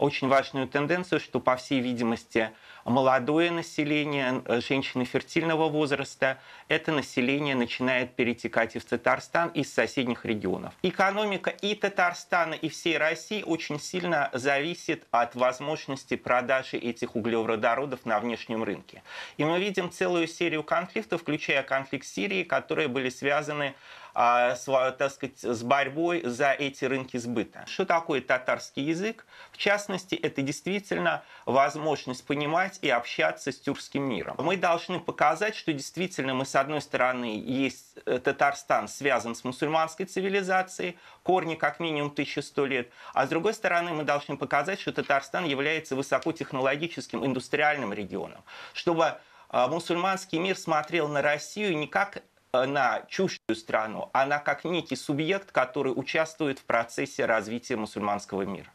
очень важную тенденцию, что, по всей видимости, молодое население, э, женщины фертильного возраста, это население начинает перетекать в Татарстан, из соседних регионов. Экономика и Татарстана, и всей России очень сильно зависит от возможности продажи этих углеводородов на внешнем рынке. И мы видим целую серию конфликтов, включая конфликт Сирии, которые были связаны с, так сказать, с борьбой за эти рынки сбыта. Что такое татарский язык? В частности, это действительно возможность понимать и общаться с тюркским миром. Мы должны показать, что действительно мы, с одной стороны, есть э, Татарстан связан с мусульманской цивилизацией, корни как минимум 1100 лет, а с другой стороны, мы должны показать, что Татарстан является высокотехнологическим индустриальным регионом, чтобы а, мусульманский мир смотрел на Россию не как на чуждую страну, она как некий субъект, который участвует в процессе развития мусульманского мира.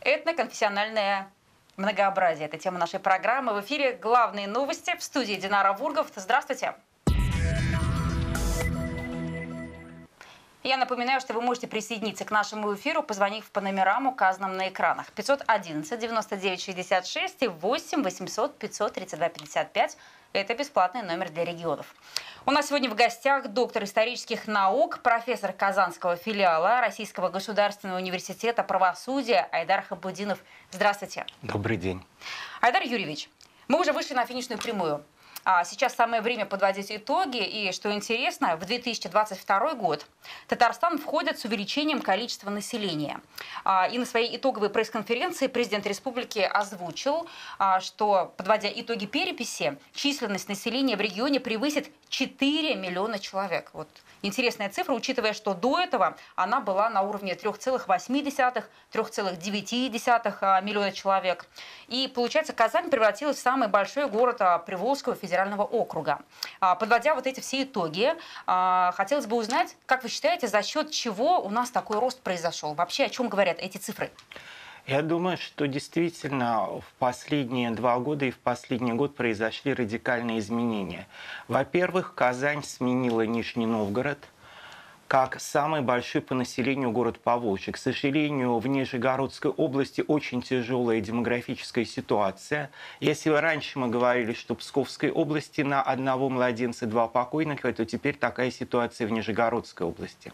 Этноконфессиональное многообразие. Это тема нашей программы. В эфире главные новости в студии Динара Бургов. Здравствуйте. Я напоминаю, что вы можете присоединиться к нашему эфиру, позвонив по номерам, указанным на экранах. 511 99 66 и 8 800 532 55. Это бесплатный номер для регионов. У нас сегодня в гостях доктор исторических наук, профессор Казанского филиала Российского государственного университета правосудия Айдар Хабудинов. Здравствуйте. Добрый день. Айдар Юрьевич, мы уже вышли на финишную прямую. А сейчас самое время подводить итоги. И что интересно, в 2022 год Татарстан входит с увеличением количества населения. А, и на своей итоговой пресс-конференции президент республики озвучил, а, что, подводя итоги переписи, численность населения в регионе превысит 4 миллиона человек. Вот интересная цифра, учитывая, что до этого она была на уровне 3,8-3,9 а, миллиона человек. И получается, Казань превратилась в самый большой город Приволжского федерального округа. Подводя вот эти все итоги, хотелось бы узнать, как вы считаете, за счет чего у нас такой рост произошел? Вообще о чем говорят эти цифры? Я думаю, что действительно в последние два года и в последний год произошли радикальные изменения. Во-первых, Казань сменила Нижний Новгород – как самый большой по населению город Поволжье. К сожалению, в Нижегородской области очень тяжелая демографическая ситуация. Если раньше мы говорили, что в Псковской области на одного младенца два покойника, то теперь такая ситуация в Нижегородской области.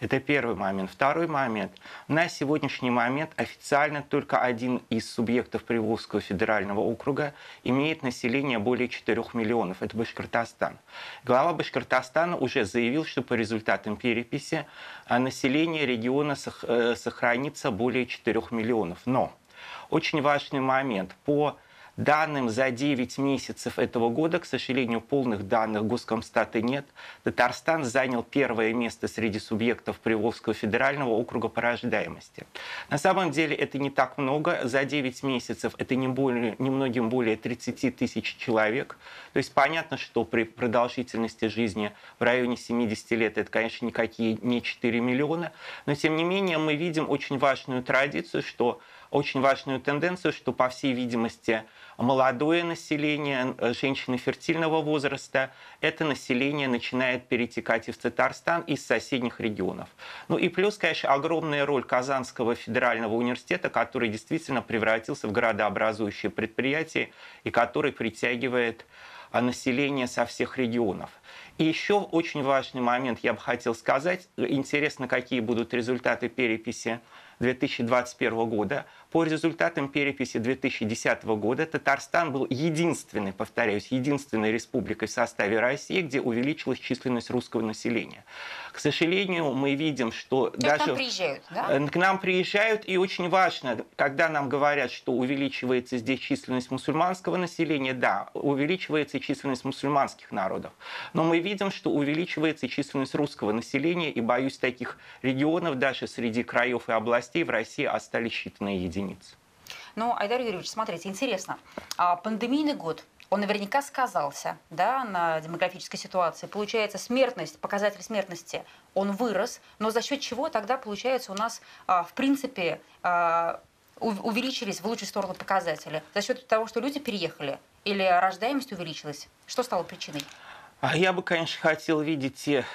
Это первый момент. Второй момент. На сегодняшний момент официально только один из субъектов Приволжского федерального округа имеет население более 4 миллионов. Это Башкортостан. Глава Башкортостана уже заявил, что по результатам переписи а, население региона э, сохранится более 4 миллионов. Но очень важный момент. По данным за 9 месяцев этого года, к сожалению, полных данных Госкомстата нет, Татарстан занял первое место среди субъектов Приволжского федерального округа по рождаемости. На самом деле это не так много. За 9 месяцев это не более, немногим более 30 тысяч человек. То есть понятно, что при продолжительности жизни в районе 70 лет это, конечно, никакие не 4 миллиона. Но тем не менее мы видим очень важную традицию, что очень важную тенденцию, что, по всей видимости, молодое население, э, женщины фертильного возраста, это население начинает перетекать и в Татарстан, из соседних регионов. Ну и плюс, конечно, огромная роль Казанского федерального университета, который действительно превратился в городообразующее предприятие и который притягивает а, население со всех регионов. И еще очень важный момент я бы хотел сказать. Интересно, какие будут результаты переписи 2021 года. По результатам переписи 2010 года Татарстан был единственной, повторяюсь, единственной республикой в составе России, где увеличилась численность русского населения. К сожалению, мы видим, что То даже... К нам приезжают, да? Э, к нам приезжают, и очень важно, когда нам говорят, что увеличивается здесь численность мусульманского населения, да, увеличивается численность мусульманских народов. Но мы видим, что увеличивается численность русского населения, и, боюсь, таких регионов даже среди краев и областей в России остались считанные единицы. Ну, Айдар Юрьевич, смотрите, интересно. А пандемийный год, он наверняка сказался да, на демографической ситуации. Получается, смертность, показатель смертности, он вырос, но за счет чего тогда, получается, у нас, а, в принципе, а, увеличились в лучшую сторону показатели? За счет того, что люди переехали? или рождаемость увеличилась? Что стало причиной? А я бы, конечно, хотел видеть те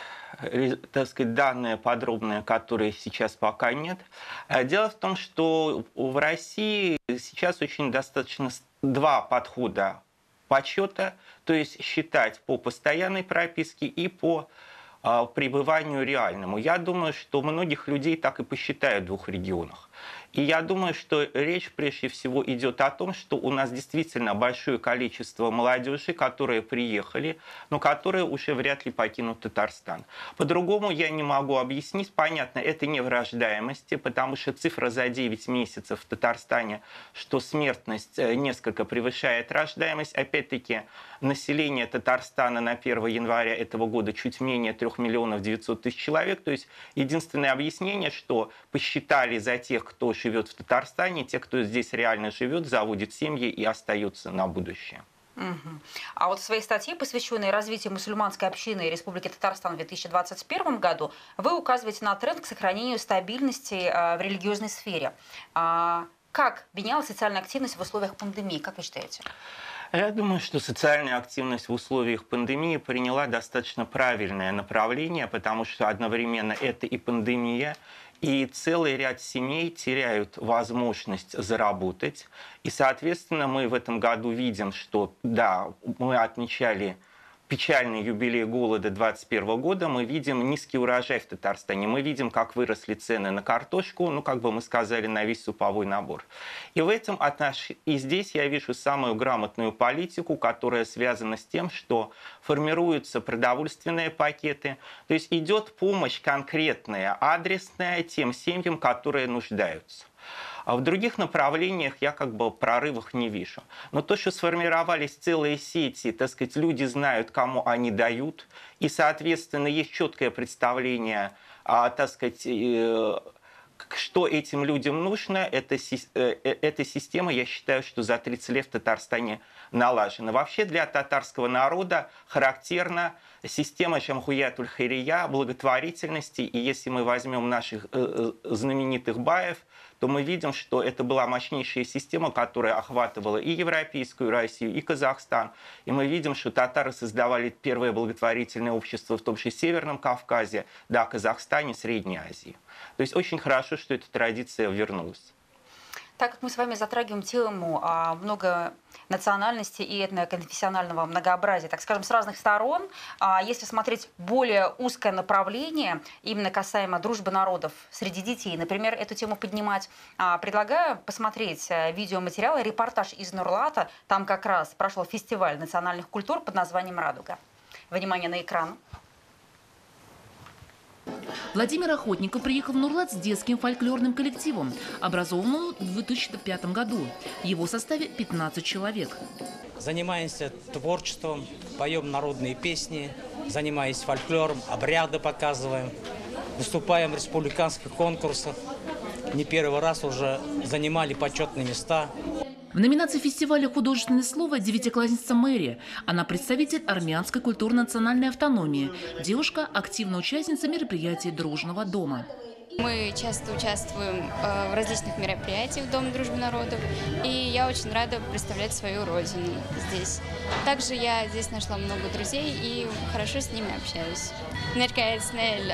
так сказать, данные подробные, которые сейчас пока нет. А дело в том, что в России сейчас очень достаточно два подхода подсчета, то есть считать по постоянной прописке и по пребыванию реальному. Я думаю, что многих людей так и посчитают в двух регионах. И я думаю, что речь прежде всего идет о том, что у нас действительно большое количество молодежи, которые приехали, но которые уже вряд ли покинут Татарстан. По-другому я не могу объяснить. Понятно, это не в рождаемости, потому что цифра за 9 месяцев в Татарстане, что смертность э, несколько превышает рождаемость. Опять-таки, население Татарстана на 1 января этого года чуть менее 3 миллионов 900 тысяч человек. То есть единственное объяснение, что посчитали за тех, кто живет в Татарстане, те, кто здесь реально живет, заводит семьи и остаются на будущее. А вот в своей статье, посвященной развитию мусульманской общины Республики Татарстан в 2021 году, вы указываете на тренд к сохранению стабильности э, в религиозной сфере. А как менялась социальная активность в условиях пандемии, как вы считаете? Я думаю, что социальная активность в условиях пандемии приняла достаточно правильное направление, потому что одновременно это и пандемия, и целый ряд семей теряют возможность заработать. И, соответственно, мы в этом году видим, что, да, мы отмечали печальный юбилей голода 2021 года, мы видим низкий урожай в Татарстане, мы видим, как выросли цены на картошку, ну, как бы мы сказали, на весь суповой набор. И в этом отнош... и здесь я вижу самую грамотную политику, которая связана с тем, что формируются продовольственные пакеты, то есть идет помощь конкретная, адресная тем семьям, которые нуждаются. А в других направлениях я как бы прорывах не вижу. Но то, что сформировались целые сети, так сказать, люди знают, кому они дают, и, соответственно, есть четкое представление, а, так сказать, э, что этим людям нужно, эта, э, э, эта система, я считаю, что за 30 лет в Татарстане налажена. Вообще для татарского народа характерна система Шамхуятуль Хирия, благотворительности. И если мы возьмем наших знаменитых баев, то мы видим, что это была мощнейшая система, которая охватывала и Европейскую Россию, и Казахстан. И мы видим, что татары создавали первое благотворительное общество в том же Северном Кавказе, да, Казахстане, Средней Азии. То есть очень хорошо, что эта традиция вернулась. Так как мы с вами затрагиваем тему а, много национальности и этноконфессионального многообразия, так скажем, с разных сторон, а, если смотреть более узкое направление, именно касаемо дружбы народов среди детей, например, эту тему поднимать, а, предлагаю посмотреть э, видеоматериал, репортаж из Нурлата. Там как раз прошел фестиваль национальных культур под названием «Радуга». Внимание на экран. Владимир Охотников приехал в Нурлат с детским фольклорным коллективом, образованным в 2005 году. В его составе 15 человек. Занимаемся творчеством, поем народные песни, занимаясь фольклором, обряды показываем, выступаем в республиканских конкурсах. Не первый раз уже занимали почетные места. В номинации фестиваля «Художественное слово» девятиклассница Мэри. Она представитель армянской культурно-национальной автономии. Девушка – активная участница мероприятий Дружного дома. Мы часто участвуем э, в различных мероприятиях в Доме дружбы народов, и я очень рада представлять свою родину здесь. Также я здесь нашла много друзей и хорошо с ними общаюсь. Ներկայացնել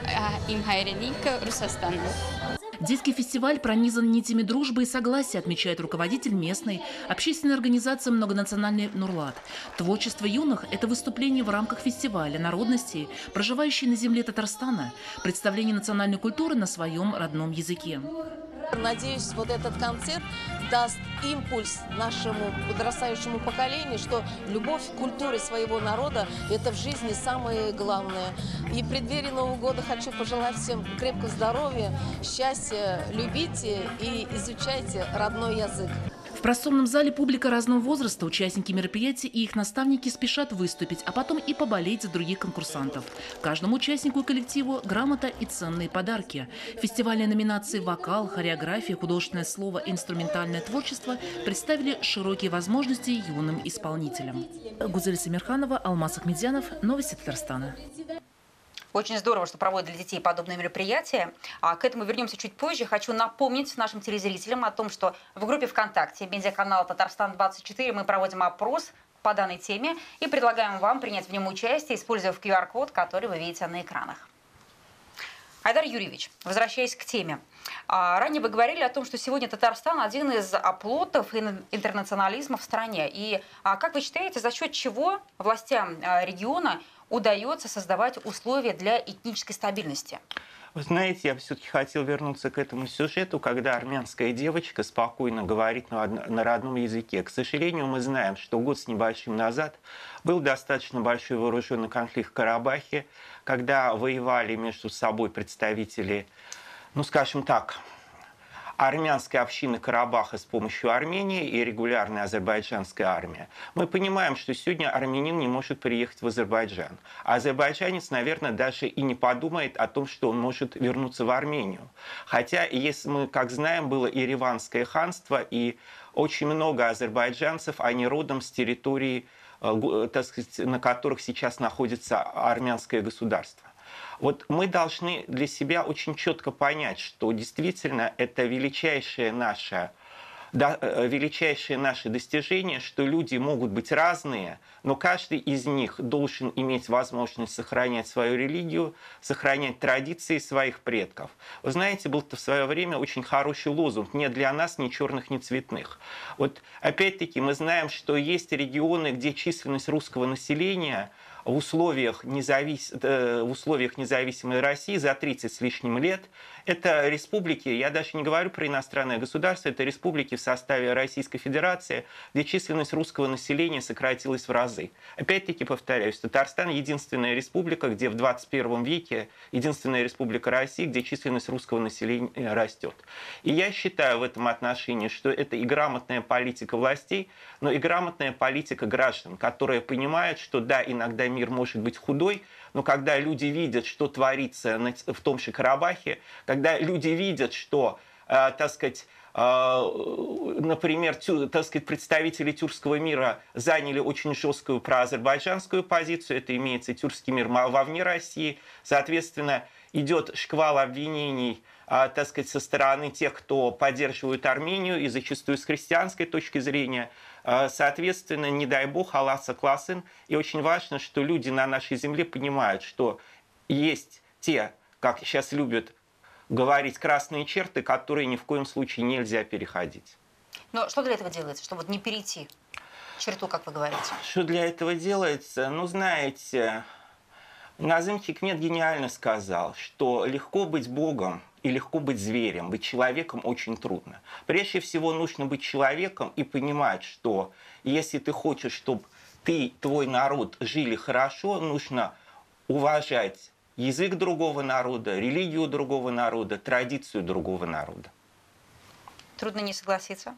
իմ հայրենիքը Ռուսաստանը։ Детский фестиваль пронизан нитями дружбы и согласия, отмечает руководитель местной общественной организации «Многонациональный Нурлат». Творчество юных – это выступление в рамках фестиваля народностей, проживающей на земле Татарстана, представление национальной культуры на своем родном языке. Надеюсь, вот этот концерт даст импульс нашему подрастающему поколению, что любовь к культуре своего народа – это в жизни самое главное. И в преддверии Нового года хочу пожелать всем крепкого здоровья, счастья, любите и изучайте родной язык. Просторном зале публика разного возраста, участники мероприятия и их наставники спешат выступить, а потом и поболеть за других конкурсантов. Каждому участнику и коллективу грамота и ценные подарки. Фестивальные номинации «Вокал», «Хореография», «Художественное слово» «Инструментальное творчество» представили широкие возможности юным исполнителям. Гузель Самирханова, Алмаз Ахмедзянов, Новости Татарстана. Очень здорово, что проводят для детей подобные мероприятия. А к этому вернемся чуть позже. Хочу напомнить нашим телезрителям о том, что в группе ВКонтакте медиаканала «Татарстан-24» мы проводим опрос по данной теме и предлагаем вам принять в нем участие, используя QR-код, который вы видите на экранах. Айдар Юрьевич, возвращаясь к теме. А, ранее вы говорили о том, что сегодня Татарстан один из оплотов интернационализма в стране. И а, как вы считаете, за счет чего властям а, региона удается создавать условия для этнической стабильности? Вы знаете, я все-таки хотел вернуться к этому сюжету, когда армянская девочка спокойно говорит на, на родном языке. К сожалению, мы знаем, что год с небольшим назад был достаточно большой вооруженный конфликт в Карабахе, когда воевали между собой представители, ну, скажем так, армянской общины Карабаха с помощью Армении и регулярная азербайджанская армия. Мы понимаем, что сегодня армянин не может приехать в Азербайджан. А азербайджанец, наверное, даже и не подумает о том, что он может вернуться в Армению. Хотя, если мы, как знаем, было Ереванское ханство, и очень много азербайджанцев, они родом с территории, э, так сказать, на которых сейчас находится армянское государство. Вот мы должны для себя очень четко понять, что действительно это величайшее наше да, э, величайшее наше достижение, что люди могут быть разные, но каждый из них должен иметь возможность сохранять свою религию, сохранять традиции своих предков. Вы знаете, был в свое время очень хороший лозунг «Не для нас ни черных, ни цветных». Вот опять-таки мы знаем, что есть регионы, где численность русского населения – в условиях, независ... Э, в условиях независимой России за 30 с лишним лет. Это республики, я даже не говорю про иностранное государство, это республики в составе Российской Федерации, где численность русского населения сократилась в разы. Опять-таки повторяюсь, Татарстан единственная республика, где в 21 веке, единственная республика России, где численность русского населения растет. И я считаю в этом отношении, что это и грамотная политика властей, но и грамотная политика граждан, которая понимает, что да, иногда мир может быть худой, но когда люди видят, что творится в том же Карабахе, когда люди видят, что, э, так сказать, э, например, так сказать, представители тюркского мира заняли очень жесткую проазербайджанскую позицию, это имеется тюркский мир вовне России, соответственно, идет шквал обвинений а, так сказать, со стороны тех, кто поддерживает Армению, и зачастую с христианской точки зрения. А, соответственно, не дай бог, Аллах согласен. И очень важно, что люди на нашей земле понимают, что есть те, как сейчас любят говорить, красные черты, которые ни в коем случае нельзя переходить. Но что для этого делается, чтобы не перейти черту, как вы говорите? Что для этого делается? Ну, знаете, Назым Хикмет гениально сказал, что легко быть Богом и легко быть зверем. Быть человеком очень трудно. Прежде всего нужно быть человеком и понимать, что если ты хочешь, чтобы ты, твой народ жили хорошо, нужно уважать язык другого народа, религию другого народа, традицию другого народа. Трудно не согласиться.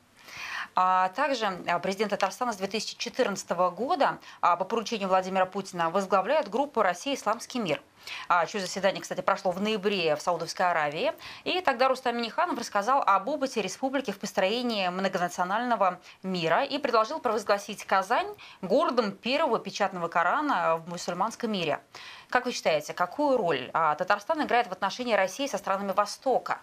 А также а, президент Татарстана с 2014 года а, по поручению Владимира Путина возглавляет группу «Россия. Исламский мир». Чье заседание, кстати, прошло в ноябре в Саудовской Аравии. И тогда Рустам Миниханов рассказал об опыте республики в построении многонационального мира и предложил провозгласить Казань городом первого печатного Корана в мусульманском мире. Как вы считаете, какую роль Татарстан играет в отношении России со странами Востока?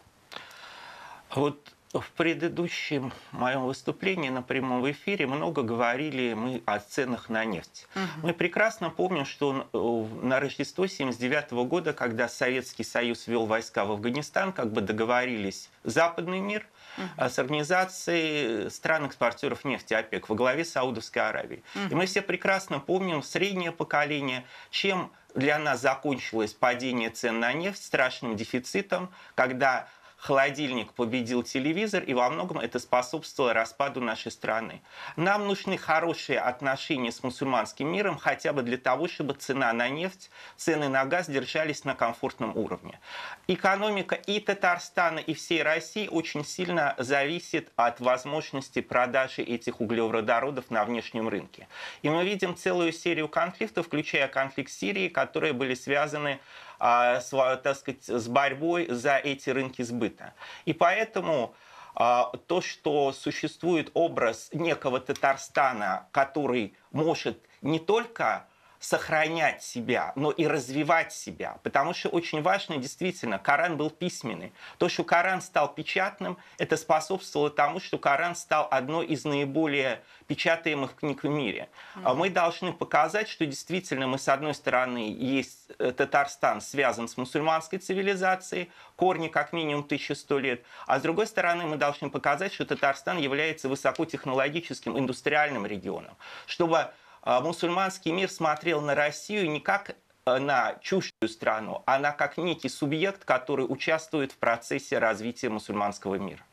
Вот в предыдущем моем выступлении на прямом эфире много говорили мы о ценах на нефть. Угу. Мы прекрасно помним, что э, на Рождество 1979 года, когда Советский Союз ввел войска в Афганистан, как бы договорились западный мир угу. с организацией стран-экспортеров нефти ОПЕК во главе Саудовской Аравии. Угу. И мы все прекрасно помним среднее поколение, чем для нас закончилось падение цен на нефть страшным дефицитом, когда холодильник победил телевизор, и во многом это способствовало распаду нашей страны. Нам нужны хорошие отношения с мусульманским миром, хотя бы для того, чтобы цена на нефть, цены на газ держались на комфортном уровне. Экономика и Татарстана, и всей России очень сильно зависит от возможности продажи этих углеводородов на внешнем рынке. И мы видим целую серию конфликтов, включая конфликт Сирии, которые были связаны а, так сказать, с борьбой за эти рынки сбыта. И поэтому а, то, что существует образ некого Татарстана, который может не только сохранять себя, но и развивать себя. Потому что очень важно, действительно, Коран был письменный. То, что Коран стал печатным, это способствовало тому, что Коран стал одной из наиболее печатаемых книг в мире. Mm-hmm. Мы должны показать, что действительно мы, с одной стороны, есть э, Татарстан связан с мусульманской цивилизацией, корни как минимум 1100 лет, а с другой стороны, мы должны показать, что Татарстан является высокотехнологическим индустриальным регионом, чтобы мусульманский мир смотрел на Россию не как э, на чуждую страну, а на как некий субъект, который участвует в процессе развития мусульманского мира.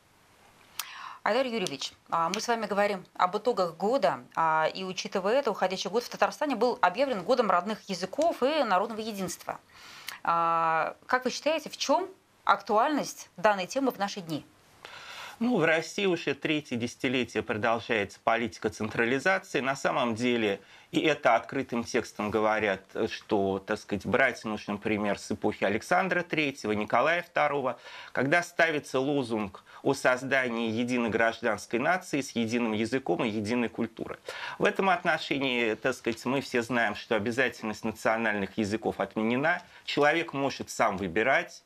Айдар Юрьевич, а, мы с вами говорим об итогах года, а, и учитывая это, уходящий год в Татарстане был объявлен годом родных языков и народного единства. Как вы считаете, в чем актуальность данной темы в наши дни? Ну, в России уже третье десятилетие продолжается политика централизации. На самом деле, и это открытым текстом говорят, что, так сказать, брать нужно пример с эпохи Александра III, Николая II, когда ставится лозунг о создании единой гражданской нации с единым языком и единой культурой. В этом отношении, так сказать, мы все знаем, что обязательность национальных языков отменена. Человек может сам выбирать,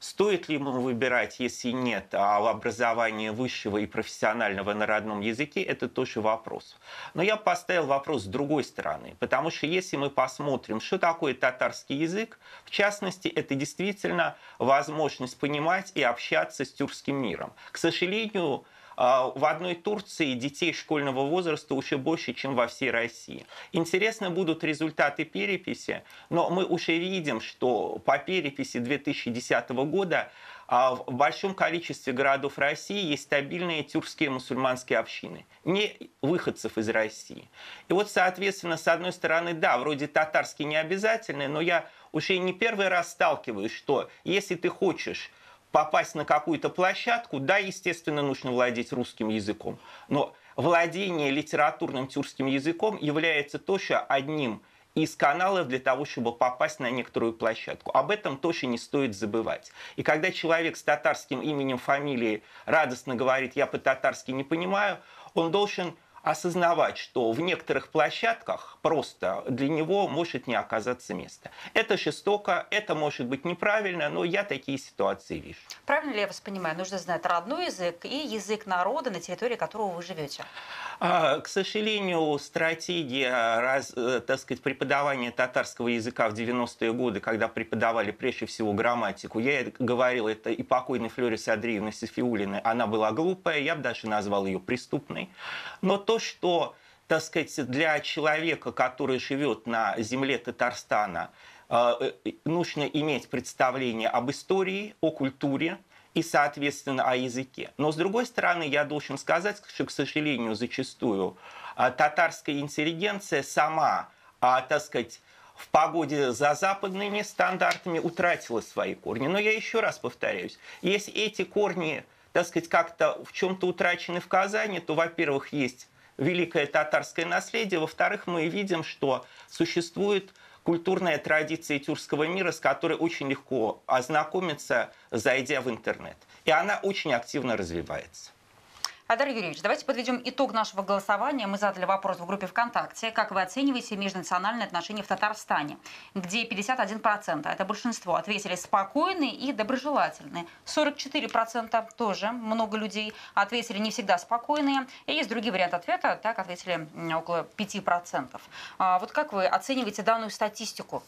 Стоит ли ему выбирать, если нет а образования высшего и профессионального на родном языке, это тоже вопрос. Но я поставил вопрос с другой стороны, потому что если мы посмотрим, что такое татарский язык, в частности, это действительно возможность понимать и общаться с тюркским миром. К сожалению, в одной Турции детей школьного возраста уже больше, чем во всей России. Интересно будут результаты переписи, но мы уже видим, что по переписи 2010 года а, в большом количестве городов России есть стабильные тюркские мусульманские общины, не выходцев из России. И вот, соответственно, с одной стороны, да, вроде татарский не обязательный, но я уже не первый раз сталкиваюсь, что если ты хочешь попасть на какую-то площадку, да, естественно, нужно владеть русским языком, но владение литературным тюркским языком является тоже одним из каналов для того, чтобы попасть на некоторую площадку. Об этом тоже не стоит забывать. И когда человек с татарским именем, фамилией радостно говорит «я по-татарски не понимаю», он должен осознавать, что в некоторых площадках просто для него может не оказаться места. Это жестоко, это может быть неправильно, но я такие ситуации вижу. Правильно ли я вас понимаю? Нужно знать родной язык и язык народа, на территории которого вы живете. А, к сожалению, стратегия раз, э, так сказать, преподавания татарского языка в 90-е годы, когда преподавали прежде всего грамматику, я говорил это и покойной Флоре Садриевне Софиулиной, она была глупая, я бы даже назвал ее преступной. Но то, что так сказать, для человека, который живет на земле Татарстана, э, э, нужно иметь представление об истории, о культуре, и, соответственно, о языке. Но, с другой стороны, я должен сказать, что, к сожалению, зачастую а, татарская интеллигенция сама, так сказать, в погоде за западными стандартами утратила свои корни. Но я еще раз повторяюсь, если эти корни, так сказать, как-то в чем-то утрачены в Казани, то, во-первых, есть великое татарское наследие, во-вторых, мы видим, что существует культурная традиция тюркского мира, с которой очень легко ознакомиться, зайдя в интернет. И она очень активно развивается. Айдар Юрьевич, давайте подведем итог нашего голосования. Мы задали вопрос в группе ВКонтакте. Как вы оцениваете межнациональные отношения в Татарстане? Где 51%, это большинство, ответили спокойные и доброжелательные. 44% тоже много людей ответили не всегда спокойные. И есть другие варианты ответа, так ответили около 5%. А вот как вы оцениваете данную статистику?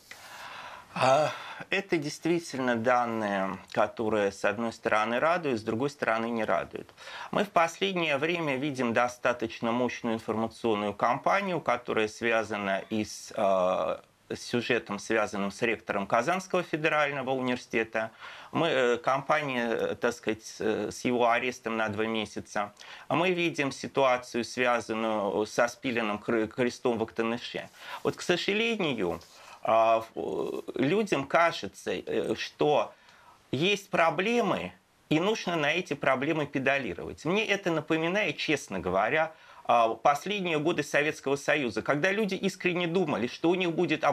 А, это действительно данные, которые, с одной стороны, радуют, с другой стороны, не радуют. Мы в последнее время видим достаточно мощную информационную кампанию, которая связана и с э, сюжетом, связанным с ректором Казанского федерального университета. Мы, э, компания, так сказать, с его арестом на два месяца. Мы видим ситуацию, связанную со спиленным крестом в Актаныше. Вот, к сожалению, а, людям кажется, э, что есть проблемы, и нужно на эти проблемы педалировать. Мне это напоминает, честно говоря, а, последние годы Советского Союза, когда люди искренне думали, что у них будет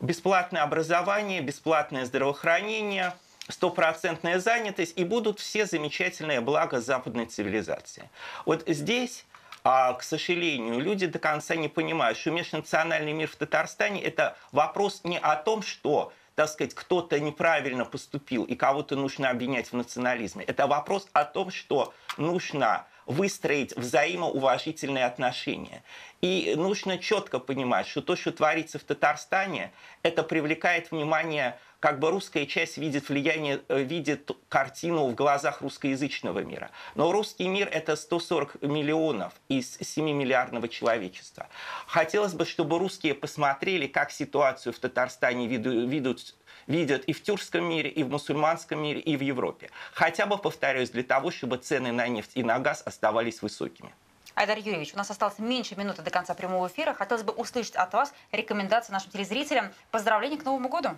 бесплатное образование, бесплатное здравоохранение, стопроцентная занятость, и будут все замечательные блага западной цивилизации. Вот здесь а, к сожалению, люди до конца не понимают, что межнациональный мир в Татарстане – это вопрос не о том, что так сказать, кто-то неправильно поступил и кого-то нужно обвинять в национализме. Это вопрос о том, что нужно выстроить взаимоуважительные отношения. И нужно четко понимать, что то, что творится в Татарстане, это привлекает внимание как бы русская часть видит влияние, э, видит картину в глазах русскоязычного мира. Но русский мир – это 140 миллионов из 7-миллиардного человечества. Хотелось бы, чтобы русские посмотрели, как ситуацию в Татарстане ведут видят и в тюркском мире, и в мусульманском мире, и в Европе. Хотя бы, повторюсь, для того, чтобы цены на нефть и на газ оставались высокими. Айдар Юрьевич, у нас осталось меньше минуты до конца прямого эфира. Хотелось бы услышать от вас рекомендации нашим телезрителям. Поздравления к Новому году!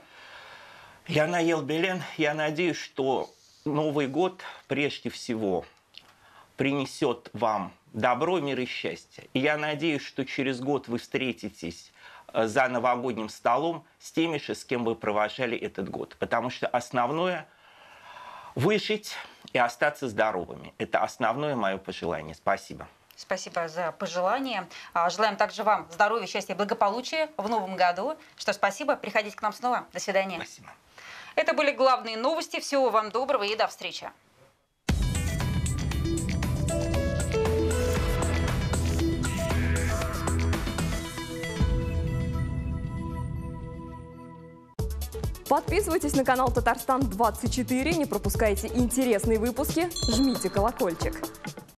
Я наел Белен. Я надеюсь, что Новый год прежде всего принесет вам добро, мир и счастье. И я надеюсь, что через год вы встретитесь э, за новогодним столом с теми же, с кем вы провожали этот год. Потому что основное – выжить и остаться здоровыми. Это основное мое пожелание. Спасибо. Спасибо за пожелания. А, желаем также вам здоровья, счастья, благополучия в новом году. Что спасибо. Приходите к нам снова. До свидания. Спасибо. Это были главные новости. Всего вам доброго и до встречи. Подписывайтесь на канал Татарстан 24, не пропускайте интересные выпуски, жмите колокольчик.